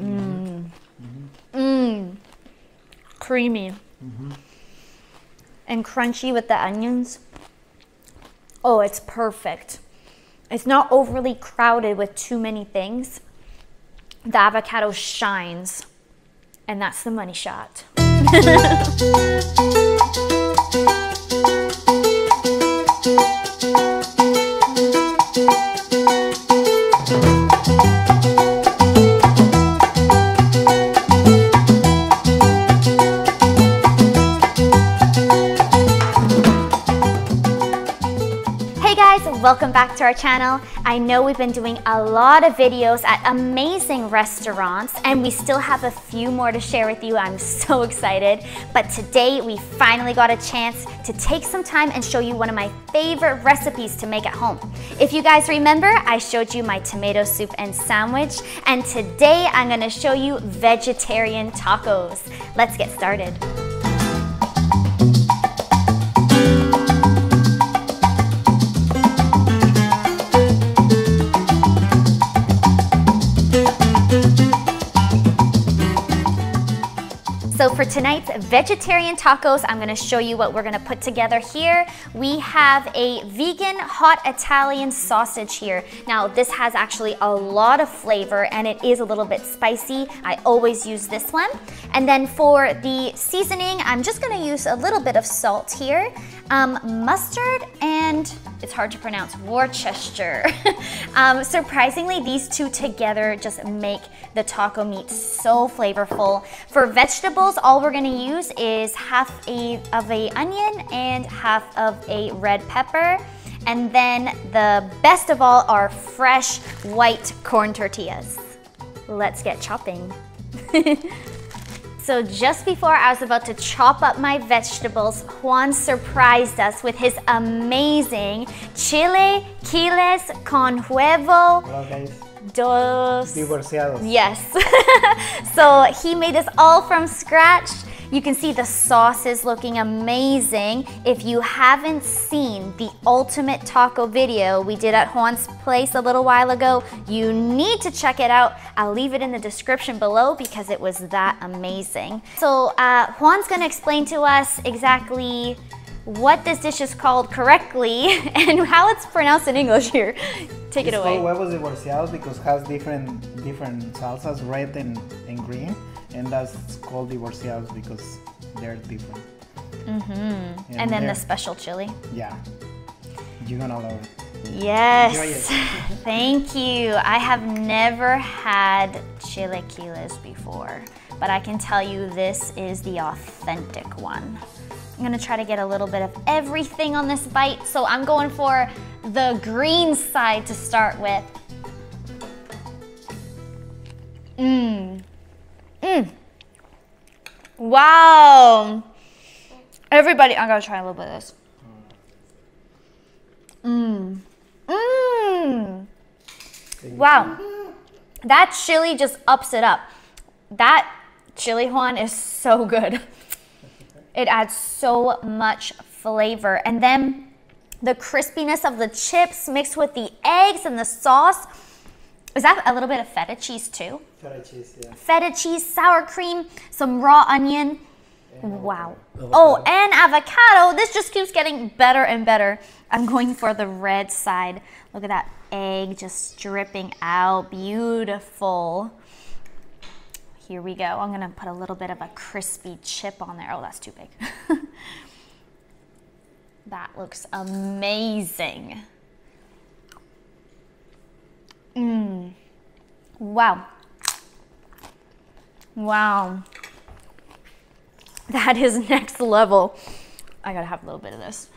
Mmm. Mmm. Creamy. Mm-hmm. And crunchy with the onions. Oh, it's perfect. It's not overly crowded with too many things. The avocado shines, and that's the money shot. welcome back to our channel. I know we've been doing a lot of videos at amazing restaurants and we still have a few more to share with you. I'm so excited. But today we finally got a chance to take some time and show you one of my favorite recipes to make at home. If you guys remember, I showed you my tomato soup and sandwich and today I'm gonna show you vegetarian tacos. Let's get started. So for tonight's vegetarian tacos, I'm gonna show you what we're gonna put together here. We have a vegan hot Italian sausage here. Now this has actually a lot of flavor and it is a little bit spicy. I always use this one. And then for the seasoning, I'm just gonna use a little bit of salt here, um, mustard, and it's hard to pronounce, Worcester. um, surprisingly, these two together just make the taco meat so flavorful. For vegetables, all we're gonna use is half a, of a onion and half of a red pepper. And then the best of all are fresh white corn tortillas. Let's get chopping. So just before I was about to chop up my vegetables, Juan surprised us with his amazing chile quiles con huevo dos. Divorciados. Yes. so he made this all from scratch. You can see the sauce is looking amazing. If you haven't seen the ultimate taco video we did at Juan's place a little while ago, you need to check it out. I'll leave it in the description below because it was that amazing. So uh, Juan's gonna explain to us exactly what this dish is called correctly and how it's pronounced in English here. Take it's it away. called huevos divorciados because it has different different salsas, red and, and green, and that's called divorciados because they're different. Mm-hmm. And then the special chili. yeah, you're gonna love it. Yes. Thank you. I have never had chilaquiles before, but I can tell you this is the authentic one. I'm gonna try to get a little bit of everything on this bite, so I'm going for the green side to start with. Mmm. Mmm. Wow. Everybody, I'm gonna try a little bit of this. Mmm. Mmm. Wow. That chili just ups it up. That chili Juan is so good. It adds so much flavor. And then the crispiness of the chips mixed with the eggs and the sauce. Is that a little bit of feta cheese too? Feta cheese, yeah. Feta cheese, sour cream, some raw onion. Wow. Oh, and avocado. This just keeps getting better and better. I'm going for the red side. Look at that egg just dripping out. Beautiful. Here we go. I'm gonna put a little bit of a crispy chip on there. Oh, that's too big. that looks amazing. Mmm. Wow. Wow. That is next level. I gotta have a little bit of this.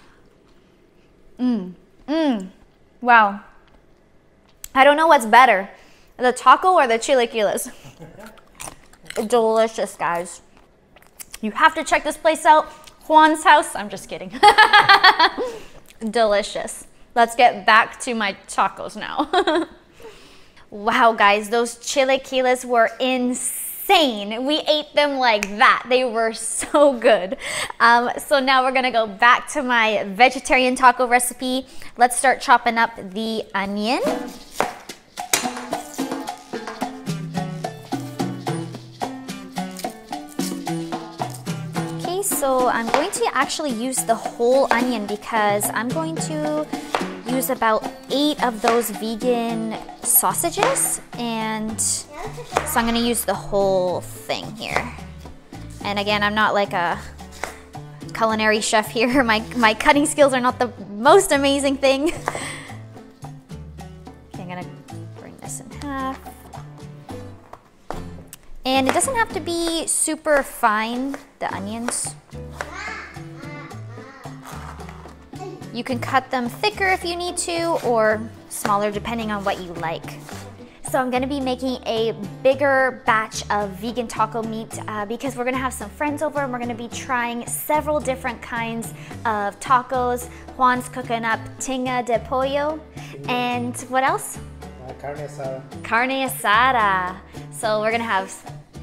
Mmm. Mmm. Wow. I don't know what's better, the taco or the chilaquiles. Delicious, guys. You have to check this place out. Juan's house. I'm just kidding. Delicious. Let's get back to my tacos now. Wow, guys, those chilaquiles were insane. We ate them like that. They were so good. Um, so now we're gonna go back to my vegetarian taco recipe. Let's start chopping up the onion. Okay, so I'm going to actually use the whole onion because I'm going to use about eight of those vegan sausages and so I'm gonna use the whole thing here. And again, I'm not like a culinary chef here. My, my cutting skills are not the most amazing thing. okay, I'm gonna bring this in half. And it doesn't have to be super fine, the onions. You can cut them thicker if you need to or smaller depending on what you like. So I'm gonna be making a bigger batch of vegan taco meat uh, because we're gonna have some friends over and we're gonna be trying several different kinds of tacos. Juan's cooking up tinga de pollo. And what else? Uh, carne asada. Carne asada. So we're gonna have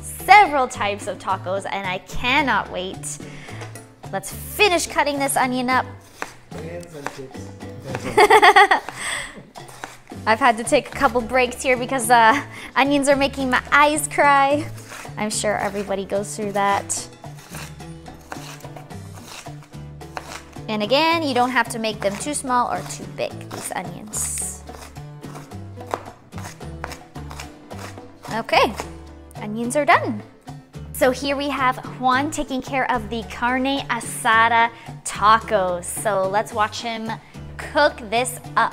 several types of tacos and I cannot wait. Let's finish cutting this onion up. I've had to take a couple breaks here because uh, onions are making my eyes cry. I'm sure everybody goes through that. And again, you don't have to make them too small or too big, these onions. Okay, onions are done. So here we have Juan taking care of the carne asada tacos. So let's watch him cook this up.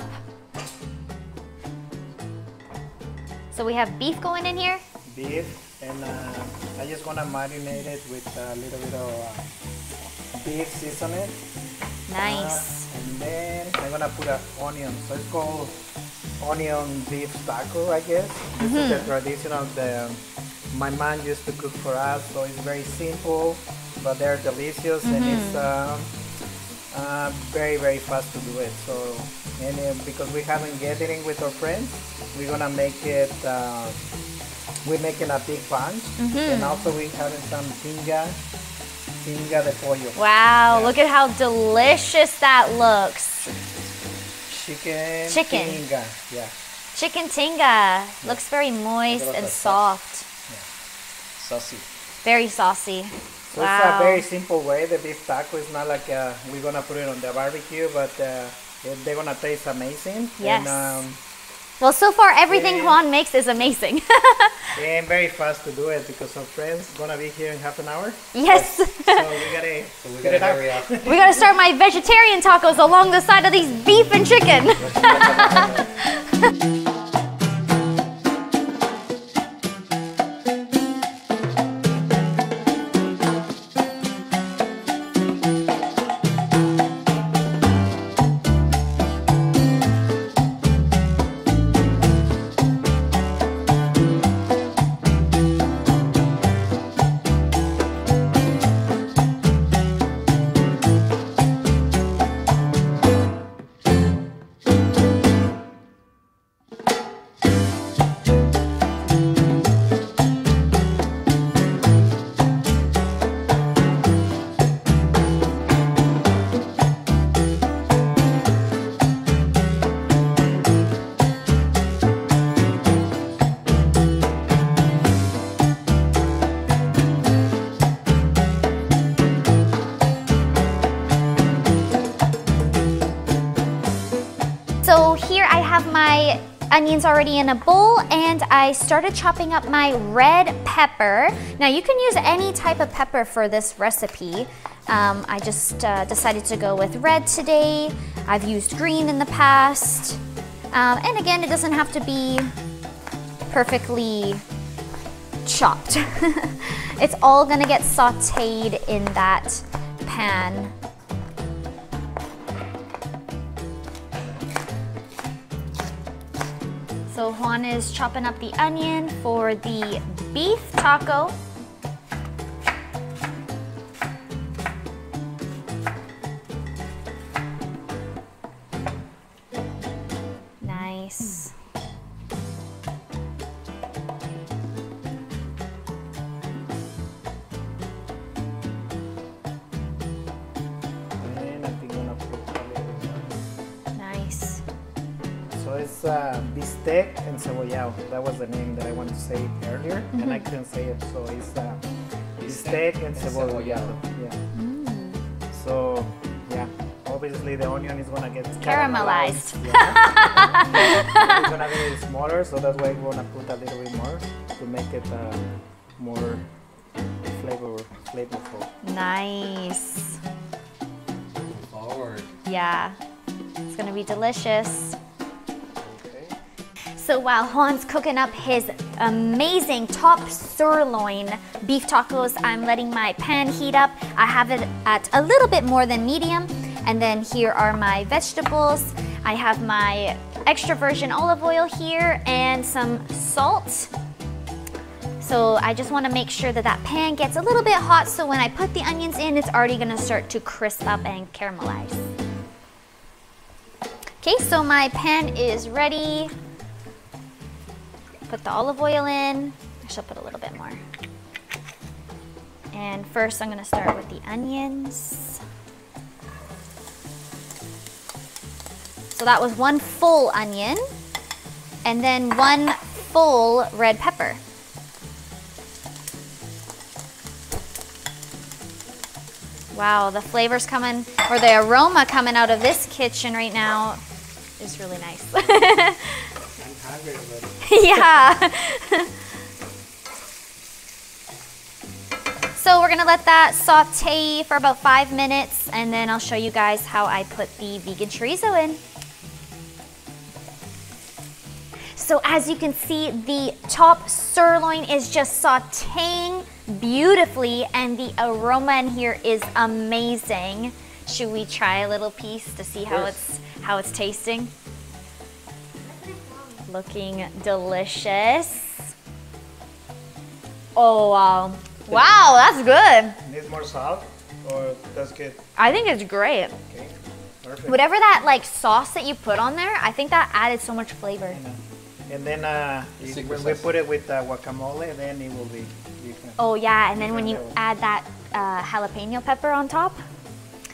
So we have beef going in here. Beef, and uh, I just wanna marinate it with a little bit of uh, beef seasoning. Nice. Uh, and then I'm gonna put an onion. So it's called onion beef taco, I guess. This is the traditional the my mom used to cook for us. So it's very simple, but they're delicious and it's um, uh, very very fast to do it. So and uh, because we haven't gathering with our friends, we're gonna make it. Uh, we're making a big bunch, and also we having some tinga, tinga de pollo. Wow, Yeah. look at how delicious that looks. Chicken. Chicken. Tinga. Yeah. Chicken tinga. Looks very moist and soft. Saucy. Very saucy. So wow. it's a very simple way. The beef taco is not like uh, we're gonna put it on the barbecue, but uh, they're gonna taste amazing. Yes. And, um, well, so far everything Yeah. Juan makes is amazing. and very fast to do it because our friends gonna be here in half an hour. yes. So we gotta. So we gotta hurry up. we gotta start my vegetarian tacos along the side of these beef and chicken. Onions already in a bowl and I started chopping up my red pepper. Now you can use any type of pepper for this recipe. Um, I just uh, decided to go with red today. I've used green in the past. Um, and again, it doesn't have to be perfectly chopped. it's all gonna get sauteed in that pan. So Juan is chopping up the onion for the beef taco. Bistec and cebollado. That was the name that I wanted to say earlier, and Mm-hmm. I couldn't say it. So it's uh, bistec and and cebollado. cebollado. Yeah. So yeah, obviously the onion is gonna get Caramelized. Yeah. it's gonna be smaller, so that's why we're gonna put a little bit more to make it uh, more flavor flavorful. Nice. Forward. Yeah. It's gonna be delicious. So while Juan's cooking up his amazing top sirloin beef tacos, I'm letting my pan heat up. I have it at a little bit more than medium. And then here are my vegetables. I have my extra virgin olive oil here and some salt. So I just wanna make sure that that pan gets a little bit hot so when I put the onions in, it's already gonna start to crisp up and caramelize. Okay, so my pan is ready. Put the olive oil in. I should put a little bit more. And first I'm gonna start with the onions. So that was one full onion and then one full red pepper. Wow, the flavors coming, or the aroma coming out of this kitchen right now is really nice. I'm hungry already. yeah. so we're gonna let that saute for about five minutes and then I'll show you guys how I put the vegan chorizo in. So as you can see, the top sirloin is just sauteing beautifully and the aroma in here is amazing. Should we try a little piece to see how it's how it's tasting? Looking delicious. Oh wow. Wow, that's good. Needs more salt, or that's good. I think it's great. Okay, perfect. Whatever that like sauce that you put on there, I think that added so much flavor. You. And then uh, The you- when we put it with uh, guacamole, then it will be different. Oh yeah, and then when you add that uh, jalapeno pepper on top,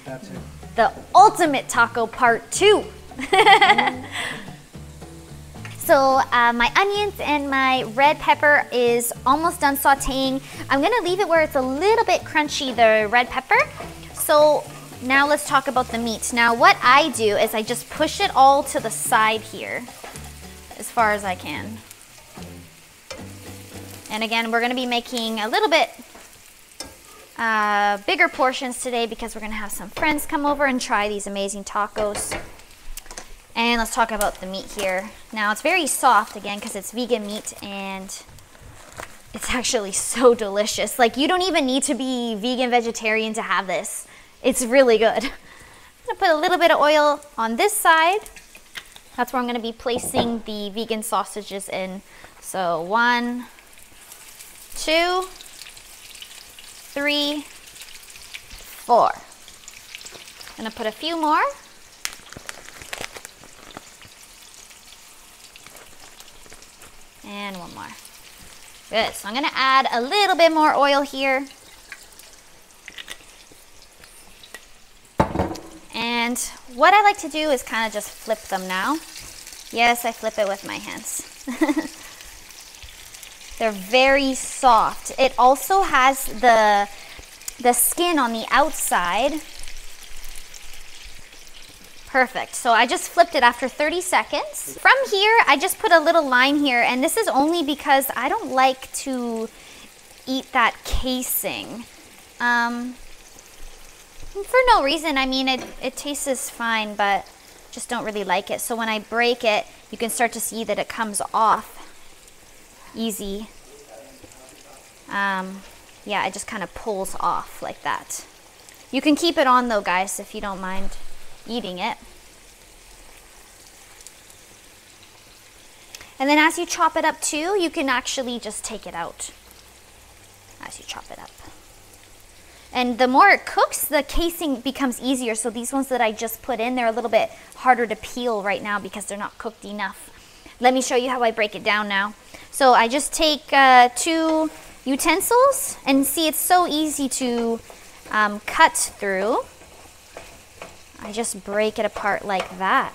That's it. the ultimate taco part two. so uh, my onions and my red pepper is almost done sauteing. I'm gonna leave it where it's a little bit crunchy, the red pepper. So now let's talk about the meat. Now what I do is I just push it all to the side here, as far as I can. And again, we're gonna be making a little bit uh, bigger portions today because we're gonna have some friends come over and try these amazing tacos. And let's talk about the meat here. Now it's very soft again because it's vegan meat and it's actually so delicious. Like you don't even need to be vegan vegetarian to have this. It's really good. I'm gonna put a little bit of oil on this side. That's where I'm gonna be placing the vegan sausages in. So one, two, three, four. I'm Gonna put a few more. And one more. Good, so I'm gonna add a little bit more oil here. And what I like to do is kind of just flip them now. Yes, I flip it with my hands. They're very soft. It also has the, the skin on the outside. Perfect. So I just flipped it after 30 seconds. From here, I just put a little line here, and this is only because I don't like to eat that casing. Um, for no reason. I mean, it, it tastes fine, but just don't really like it. So when I break it, you can start to see that it comes off easy. Um, yeah, it just kind of pulls off like that. You can keep it on though, guys, if you don't mind eating it. And then as you chop it up too, you can actually just take it out as you chop it up. And the more it cooks, the casing becomes easier. So these ones that I just put in, they're a little bit harder to peel right now because they're not cooked enough. Let me show you how I break it down now. So I just take uh, two utensils and see it's so easy to um, cut through. I just break it apart like that.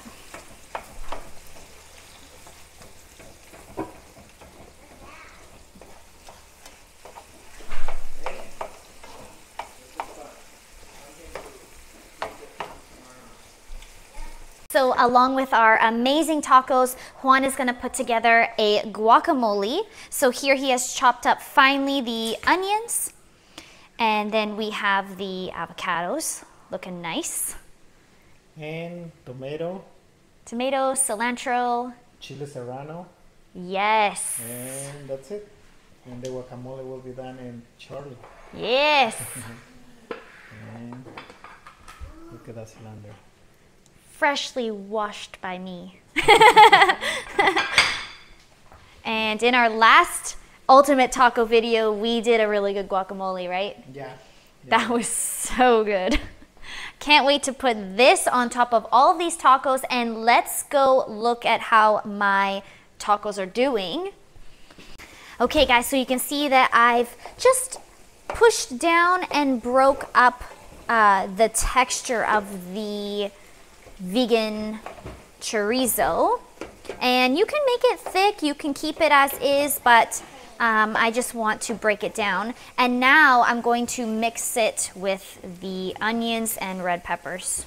So along with our amazing tacos, Juan is gonna put together a guacamole. So here he has chopped up finely the onions, and then we have the avocados, looking nice. And tomato, Tomato, cilantro, chile serrano, yes, and that's it. And the guacamole will be done in Charlie. yes. And look at that cilantro. Freshly washed by me. and in our last ultimate taco video, we did a really good guacamole, right? Yeah. That was so good. Can't wait to put this on top of all of these tacos and let's go look at how my tacos are doing. Okay guys, so you can see that I've just pushed down and broke up uh, the texture of the vegan chorizo. And you can make it thick, you can keep it as is, but um, I just want to break it down. And now I'm going to mix it with the onions and red peppers.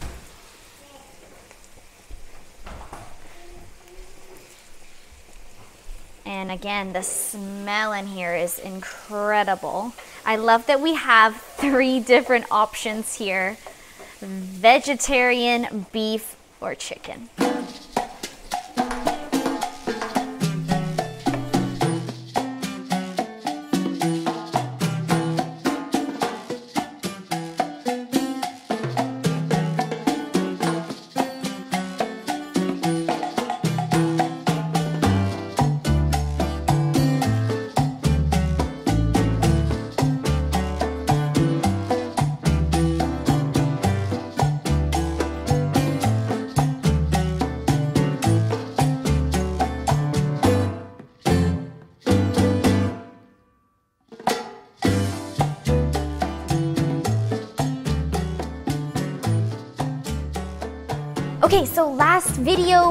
And again, the smell in here is incredible. I love that we have three different options here. Vegetarian, beef, or chicken.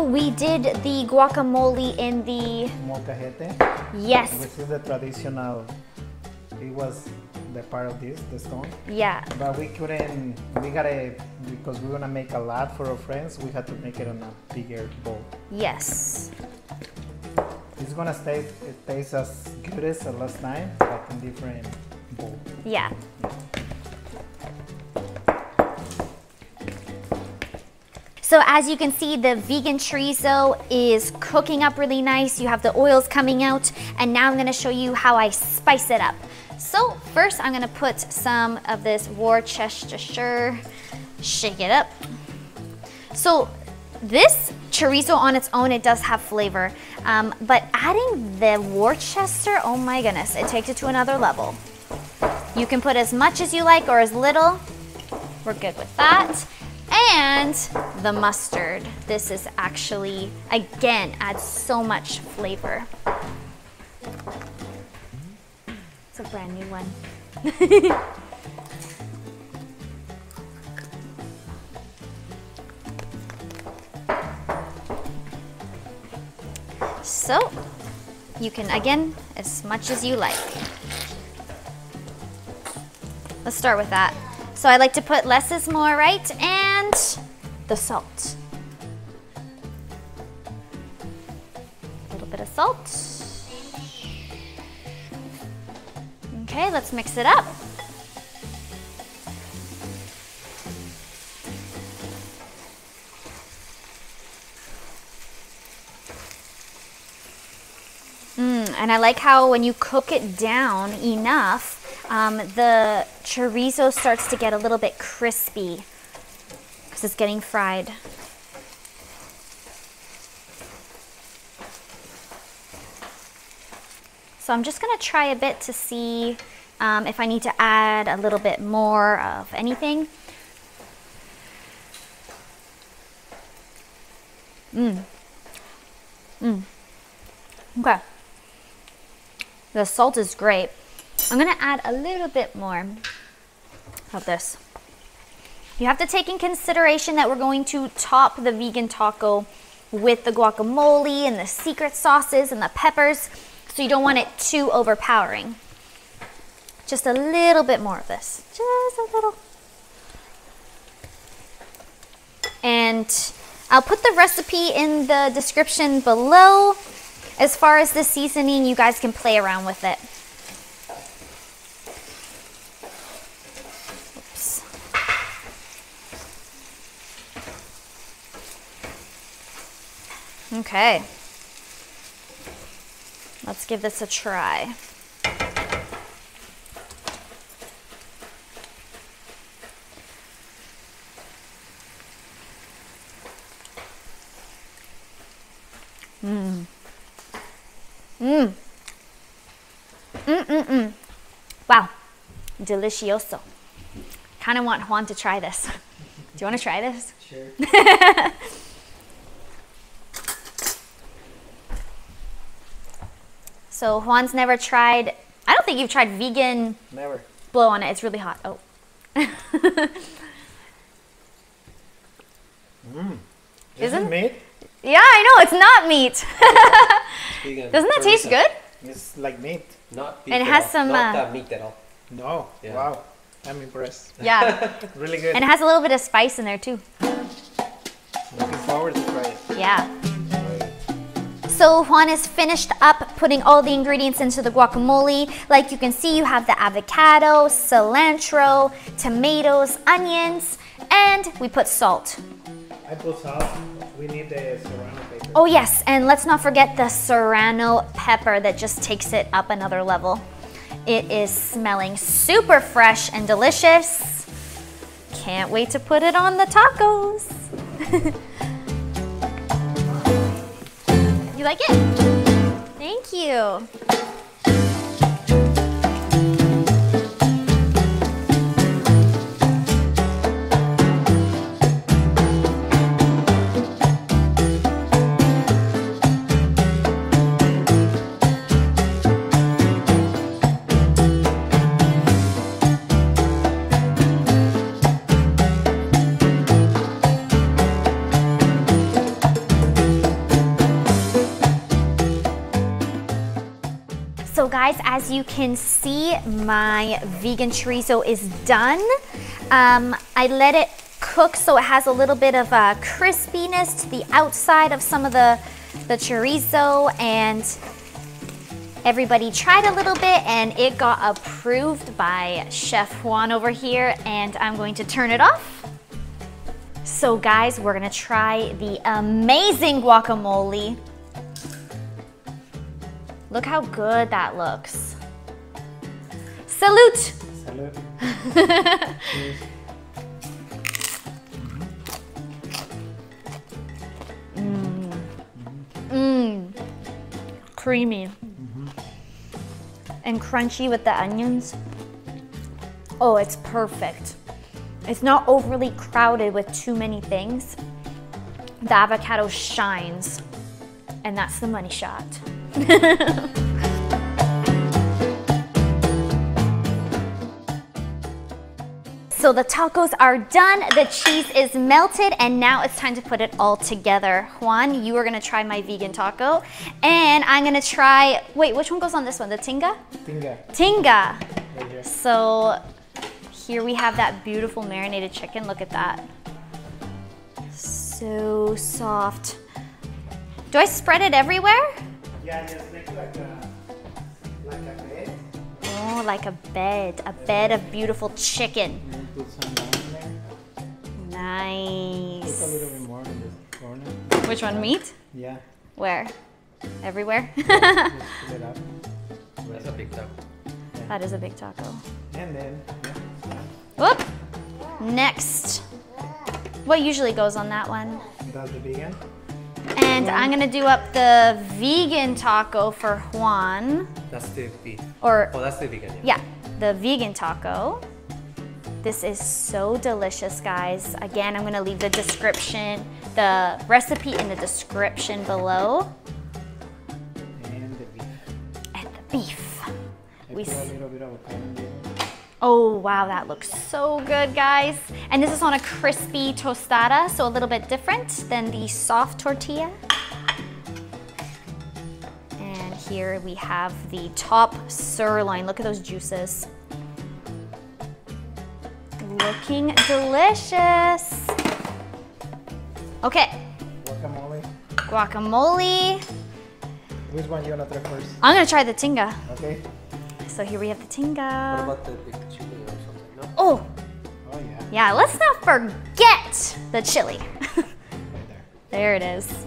We did the guacamole in the Molcajete, yes, This is the traditional. It was the part of this, the stone. yeah, But we couldn't, we gotta, because we're gonna make a lot for our friends, we had to make it on a bigger bowl. yes. It's gonna stay, it tastes as good as the last time, but in different bowl. Yeah. So as you can see, the vegan chorizo is cooking up really nice. You have the oils coming out, and now I'm gonna show you how I spice it up. So first, I'm gonna put some of this Worcestershire, shake it up. So this chorizo on its own, it does have flavor, um, but adding the Worcester, oh my goodness, it takes it to another level. You can put as much as you like or as little. We're good with that. And the mustard. This is actually, again, adds so much flavor. It's a brand new one. so, you can, again, as much as you like. Let's start with that. So I like to put less is more, right? And the salt. A little bit of salt. Okay, let's mix it up. Mm, and I like how when you cook it down enough, um, the chorizo starts to get a little bit crispy because it's getting fried. So I'm just gonna try a bit to see um, if I need to add a little bit more of anything. Mmm. Mmm. Okay. The salt is great. I'm gonna add a little bit more of this. You have to take in consideration that we're going to top the vegan taco with the guacamole and the secret sauces and the peppers, so you don't want it too overpowering. Just a little bit more of this, just a little. And I'll put the recipe in the description below. As far as the seasoning, you guys can play around with it. Okay. Let's give this a try. Mmm. Mmm. Mmm-mm-mm. Wow. Delicioso. Kind of want Juan to try this. Do you want to try this? Sure. So Juan's never tried, I don't think you've tried vegan Never. blow on it. It's really hot. Oh. This Isn't- is meat. Yeah, I know. It's not meat. Vegan Doesn't that taste good? It's like meat. Not beef And it has all. some, Not uh, that meat at all. No. Yeah. Wow. I'm impressed. Yeah. Really good. and it has a little bit of spice in there too. Looking forward to try it. Yeah. So Juan is finished up putting all the ingredients into the guacamole. Like you can see, you have the avocado, cilantro, tomatoes, onions, and we put salt. I put salt. We need the serrano paper. Oh yes, and let's not forget the serrano pepper that just takes it up another level. It is smelling super fresh and delicious. Can't wait to put it on the tacos. you like it? Thank you. As you can see, my vegan chorizo is done. Um, I let it cook so it has a little bit of uh, crispiness to the outside of some of the, the chorizo and everybody tried a little bit and it got approved by Chef Juan over here and I'm going to turn it off. So guys, we're gonna try the amazing guacamole. Look how good that looks. Salute! Salud. Mmm. Mm. Creamy. And crunchy with the onions. Oh, it's perfect. It's not overly crowded with too many things. The avocado shines, and that's the money shot. So the tacos are done, the cheese is melted, and now it's time to put it all together. Juan, you are gonna try my vegan taco, and I'm gonna try, wait, which one goes on this one? The tinga? Tinga. Tinga. Right. So here we have that beautiful marinated chicken. Look at that. So soft. Do I spread it everywhere? Yeah, just make like a like a bed. Oh, like a bed, a bed of beautiful chicken. And then put some lime there. Put a Nice. little bit more in this corner. Which one, meat? Yeah. Where? Everywhere? Just it up. That's a big taco. that is a big taco. And then yeah, Whoop! Next. What usually goes on that one? that's the vegan. And I'm gonna do up the vegan taco for Juan. That's the beef. Or, Oh, that's the vegan. Yeah. yeah, the vegan taco. This is so delicious, guys. Again, I'm gonna leave the description, the recipe in the description below. And the beef. And the beef. We Oh, wow, that looks so good, guys. And this is on a crispy tostada, so a little bit different than the soft tortilla. And here we have the top sirloin. Look at those juices. Looking delicious. Okay, guacamole. Guacamole. Which one you wanna try first? I'm gonna try the tinga. Okay. So here we have the Tinga. What about the big chili or something? No? Oh, Oh yeah. yeah, let's not forget the chili. Right there. there it is.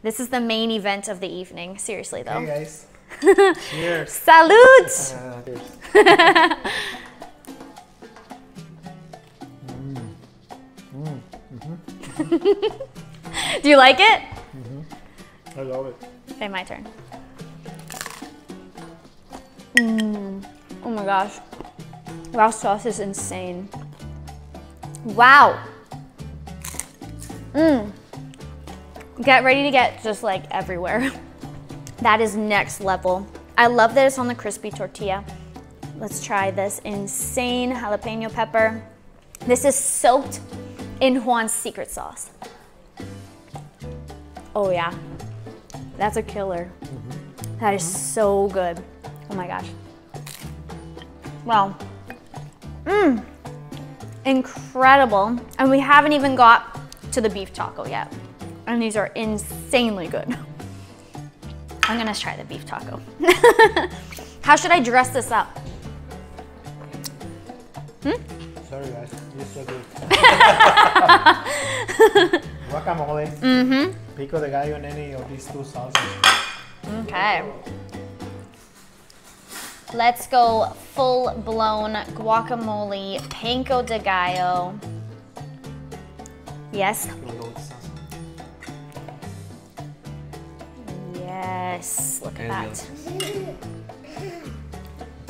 This is the main event of the evening. Seriously though. Hey guys. Cheers. Salute! Uh, there's mm. mm, mm-hmm. Do you like it? Mm-hmm. I love it. Okay, my turn. Mm. Oh my gosh. That sauce is insane. Wow. Mmm. Get ready to get just like everywhere. That is next level. I love that it's on the crispy tortilla. Let's try this insane jalapeno pepper. This is soaked in Juan's secret sauce. Oh yeah. That's a killer. That is so good. Oh my gosh. Well, Mmm. Incredible. And we haven't even got to the beef taco yet. And these are insanely good. I'm gonna try the beef taco. How should I dress this up? Sorry guys. You're so good. Guacamole. Mm-hmm. Pico de gallo in any of these two sauces. Okay. Let's go full blown guacamole, pico de gallo. Yes, gonna go with sauce. yes, look at that.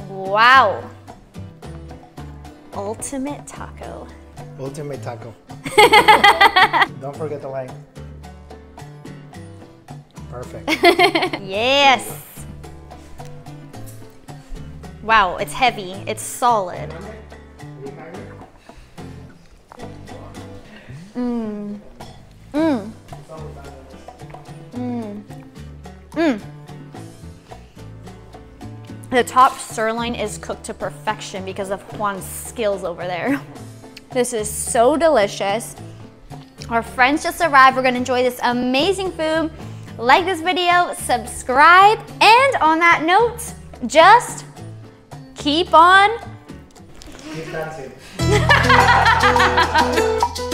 Wow. Ultimate taco. Ultimate taco. Don't forget the like. Perfect. Yes. Wow, it's heavy, it's solid. Mmm. Mmm. Mmm. Mmm. The top sirloin is cooked to perfection because of Juan's skills over there. This is so delicious. Our friends just arrived. We're gonna enjoy this amazing food. Like this video, subscribe, and on that note, just keep on Keep dancing.